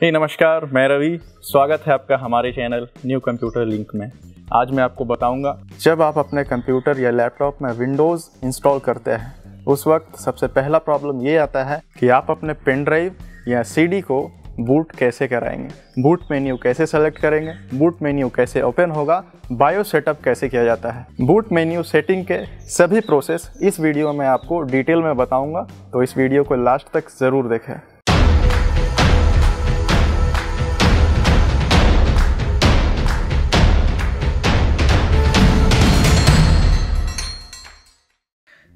हे hey, नमस्कार मैं रवि। स्वागत है आपका हमारे चैनल न्यू कंप्यूटर लिंक में। आज मैं आपको बताऊँगा। जब आप अपने कंप्यूटर या लैपटॉप में विंडोज़ इंस्टॉल करते हैं उस वक्त सबसे पहला प्रॉब्लम ये आता है कि आप अपने पेन ड्राइव या सीडी को बूट कैसे कराएँगे? बूट मेन्यू कैसे सेलेक्ट करेंगे? बूट मेन्यू कैसे ओपन होगा? बायो सेटअप कैसे किया जाता है? बूट मेन्यू सेटिंग के सभी प्रोसेस इस वीडियो में आपको डिटेल में बताऊँगा। तो इस वीडियो को लास्ट तक ज़रूर देखें।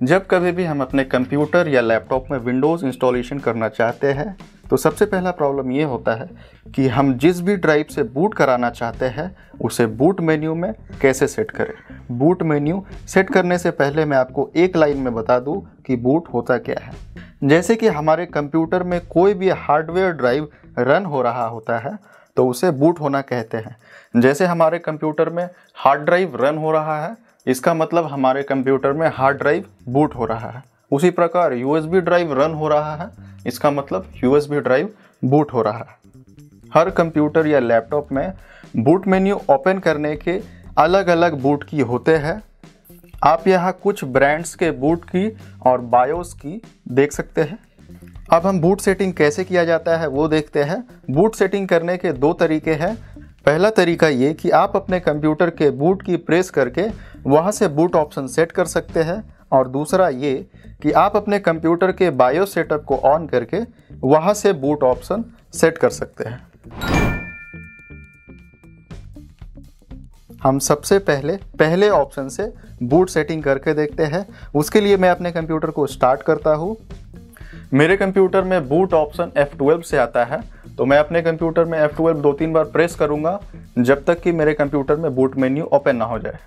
जब कभी भी हम अपने कंप्यूटर या लैपटॉप में विंडोज़ इंस्टॉलेशन करना चाहते हैं तो सबसे पहला प्रॉब्लम ये होता है कि हम जिस भी ड्राइव से बूट कराना चाहते हैं, उसे बूट मेन्यू में कैसे सेट करें? बूट मेन्यू सेट करने से पहले मैं आपको एक लाइन में बता दूँ कि बूट होता क्या है। जैसे कि हमारे कंप्यूटर में कोई भी हार्डवेयर ड्राइव रन हो रहा होता है तो उसे बूट होना कहते हैं। जैसे हमारे कंप्यूटर में हार्ड ड्राइव रन हो रहा है इसका मतलब हमारे कंप्यूटर में हार्ड ड्राइव बूट हो रहा है। उसी प्रकार यूएसबी ड्राइव रन हो रहा है। इसका मतलब यूएसबी ड्राइव बूट हो रहा है। हर कंप्यूटर या लैपटॉप में बूट मेन्यू ओपन करने के अलग अलग बूट की होते हैं। आप यहाँ कुछ ब्रांड्स के बूट की और बायोस की देख सकते हैं। अब हम बूट सेटिंग कैसे किया जाता है वो देखते हैं। बूट सेटिंग करने के दो तरीके हैं। पहला तरीका ये कि आप अपने कंप्यूटर के बूट की प्रेस करके वहाँ से बूट ऑप्शन सेट कर सकते हैं, और दूसरा ये कि आप अपने कंप्यूटर के बायो सेटअप को ऑन करके वहाँ से बूट ऑप्शन सेट कर सकते हैं। हम सबसे पहले पहले ऑप्शन से बूट सेटिंग करके देखते हैं। उसके लिए मैं अपने कंप्यूटर को स्टार्ट करता हूँ। मेरे कंप्यूटर में बूट ऑप्शन F12 से आता है। तो मैं अपने कंप्यूटर में F12 दो तीन बार प्रेस करूँगा, जब तक कि मेरे कंप्यूटर में बूट मेन्यू ओपन ना हो जाए।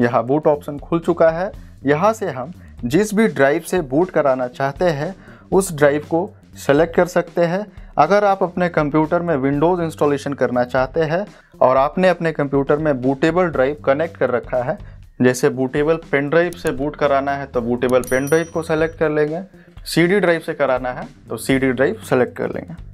यहाँ बूट ऑप्शन खुल चुका है। यहाँ से हम जिस भी ड्राइव से बूट कराना चाहते हैं, उस ड्राइव को सेलेक्ट कर सकते हैं। अगर आप अपने कंप्यूटर में विंडोज़ इंस्टॉलेशन करना चाहते हैं और आपने अपने कंप्यूटर में बूटेबल ड्राइव कनेक्ट कर रखा है, जैसे बूटेबल पेन ड्राइव से बूट कराना है तो बूटेबल पेन ड्राइव को सेलेक्ट कर लेंगे। सीडी ड्राइव से कराना है तो सीडी ड्राइव सेलेक्ट कर लेंगे।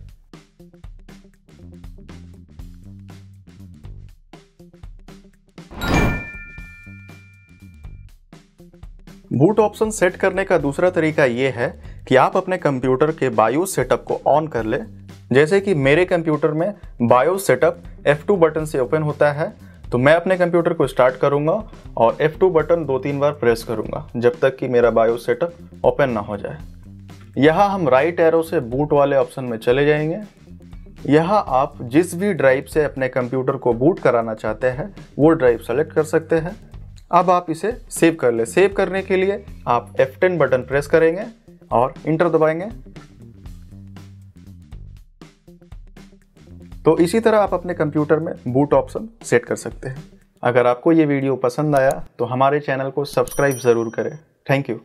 बूट ऑप्शन सेट करने का दूसरा तरीका ये है कि आप अपने कंप्यूटर के बायोस सेटअप को ऑन कर ले। जैसे कि मेरे कंप्यूटर में बायोस सेटअप F2 बटन से ओपन होता है तो मैं अपने कंप्यूटर को स्टार्ट करूँगा और F2 बटन दो तीन बार प्रेस करूँगा, जब तक कि मेरा बायोस सेटअप ओपन ना हो जाए। यहाँ हम राइट एरो से बूट वाले ऑप्शन में चले जाएँगे। यहाँ आप जिस भी ड्राइव से अपने कंप्यूटर को बूट कराना चाहते हैं, वो ड्राइव सेलेक्ट कर सकते हैं। अब आप इसे सेव कर ले। सेव करने के लिए आप F10 बटन प्रेस करेंगे और इंटर दबाएँगे। तो इसी तरह आप अपने कंप्यूटर में बूट ऑप्शन सेट कर सकते हैं। अगर आपको ये वीडियो पसंद आया तो हमारे चैनल को सब्सक्राइब ज़रूर करें। Thank you